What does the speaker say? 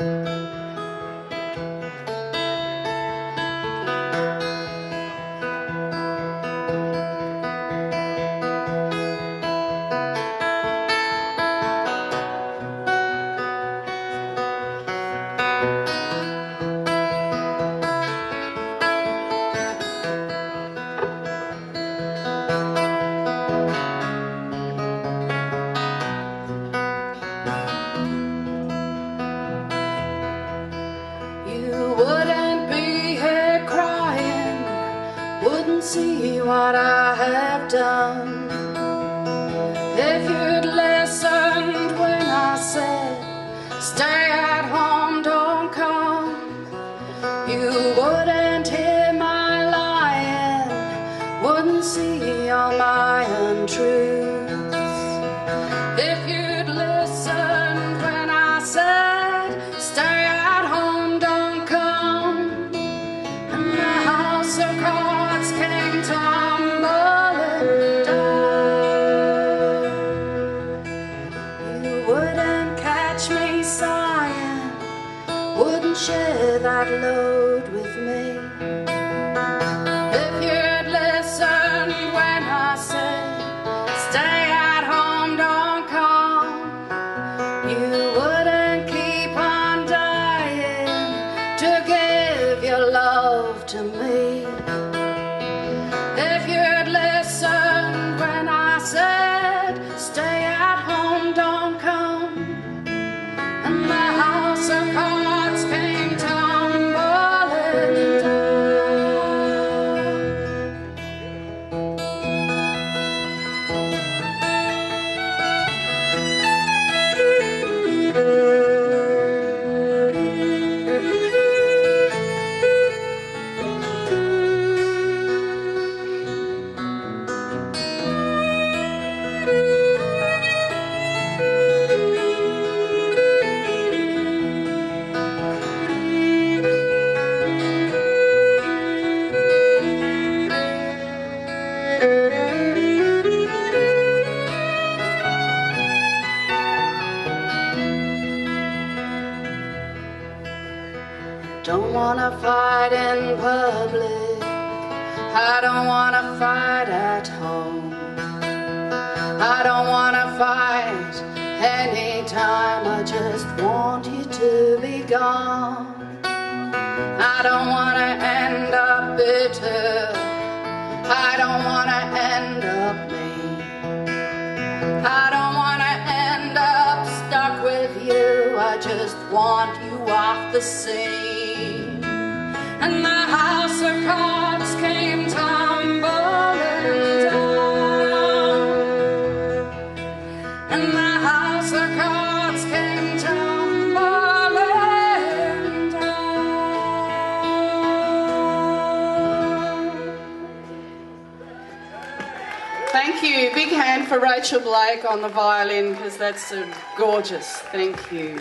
You see what I have done. If you'd listened when I said, stay at home, don't come, you wouldn't hear my lying, wouldn't see all my untruths. If you'd listened when I said, stay at home, me sighing, wouldn't share that load with me. If you'd listened when I said, stay at home, don't come, you wouldn't keep on dying to give your love to me. I don't wanna fight in public. I don't wanna fight at home. I don't wanna fight anytime. I just want you to be gone. I don't wanna end up bitter. I don't wanna end up mean. I don't wanna end up stuck with you. I just want you off the scene. Thank you. Big hand for Rachel Blake on the violin because that's uh, gorgeous. Thank you.